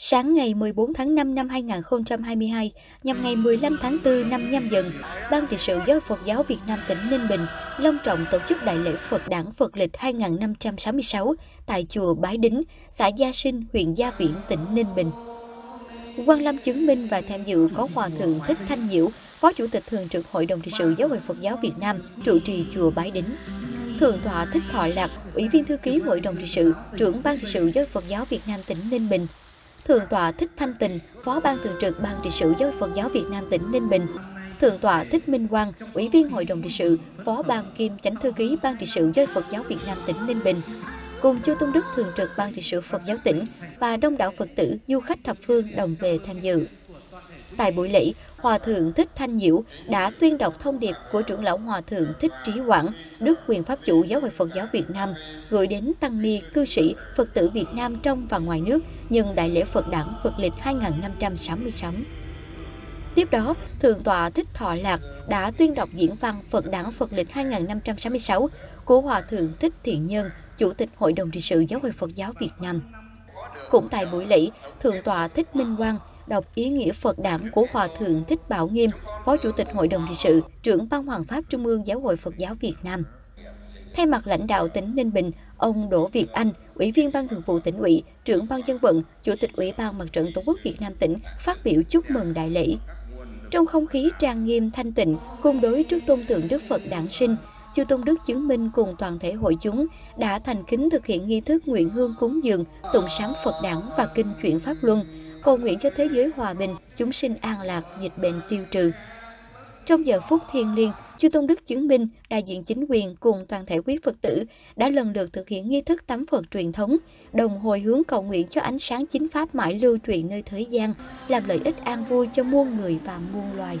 Sáng ngày 14 tháng 5 năm 2022, nhằm ngày 15 tháng 4 năm nhâm dần, Ban trị sự giáo Phật giáo Việt Nam tỉnh Ninh Bình long trọng tổ chức Đại lễ Phật đản Phật lịch 2566 tại chùa Bái Đính, xã Gia Sinh, huyện Gia Viễn, tỉnh Ninh Bình. Quan Lâm chứng minh và tham dự có Hòa Thượng Thích Thanh Diệu, Phó Chủ tịch Thường trực Hội đồng trị sự Giáo hội Phật giáo Việt Nam, trụ trì chùa Bái Đính. Thượng tọa Thích Thọ Lạc, Ủy viên thư ký Hội đồng trị sự, trưởng Ban trị sự Giáo Phật giáo Việt Nam tỉnh Ninh Bình, Thượng tọa Thích Thanh Tình, Phó Ban Thường trực Ban trị sự Giáo Phật giáo Việt Nam tỉnh Ninh Bình, Thượng tọa Thích Minh Quang, Ủy viên Hội đồng trị sự, Phó Ban Kim Chánh thư ký Ban trị sự Giáo Phật giáo Việt Nam tỉnh Ninh Bình, cùng Chư Tôn Đức Thường trực Ban trị sự Phật giáo tỉnh và đông đảo Phật tử, du khách thập phương đồng về tham dự. Tại buổi lễ, Hòa Thượng Thích Thanh nhiễu đã tuyên đọc thông điệp của trưởng lão Hòa Thượng Thích Trí Quảng, Đức quyền Pháp chủ Giáo hội Phật giáo Việt Nam, gửi đến tăng ni, cư sĩ, Phật tử Việt Nam trong và ngoài nước nhân Đại lễ Phật đản Phật lịch 2566. Tiếp đó, Thượng tọa Thích Thọ Lạc đã tuyên đọc diễn văn Phật đản Phật lịch 2566 của Hòa Thượng Thích Thiện Nhân, Chủ tịch Hội đồng trị sự Giáo hội Phật giáo Việt Nam. Cũng tại buổi lễ, Thượng tọa Thích Minh Quang đọc ý nghĩa Phật đảm của Hòa Thượng Thích Bảo Nghiêm, Phó Chủ tịch Hội đồng trị sự, trưởng Ban Hoàng Pháp Trung ương Giáo hội Phật giáo Việt Nam. Thay mặt lãnh đạo tỉnh Ninh Bình, ông Đỗ Việt Anh, Ủy viên Ban Thường vụ tỉnh ủy, trưởng Ban dân vận, Chủ tịch Ủy ban Mặt trận Tổ quốc Việt Nam tỉnh phát biểu chúc mừng đại lễ. Trong không khí trang nghiêm thanh tịnh, cung đối trước tôn tượng Đức Phật đản sinh, Chư Tôn Đức chứng minh cùng toàn thể hội chúng đã thành kính thực hiện nghi thức nguyện hương cúng dường, tụng sám Phật đản và kinh chuyển Pháp Luân, cầu nguyện cho thế giới hòa bình, chúng sinh an lạc, dịch bệnh tiêu trừ. Trong giờ phút thiêng liêng, Chư Tôn Đức chứng minh, đại diện chính quyền cùng toàn thể quý Phật tử đã lần lượt thực hiện nghi thức tắm Phật truyền thống, đồng hồi hướng cầu nguyện cho ánh sáng chính pháp mãi lưu truyền nơi thế gian, làm lợi ích an vui cho muôn người và muôn loài.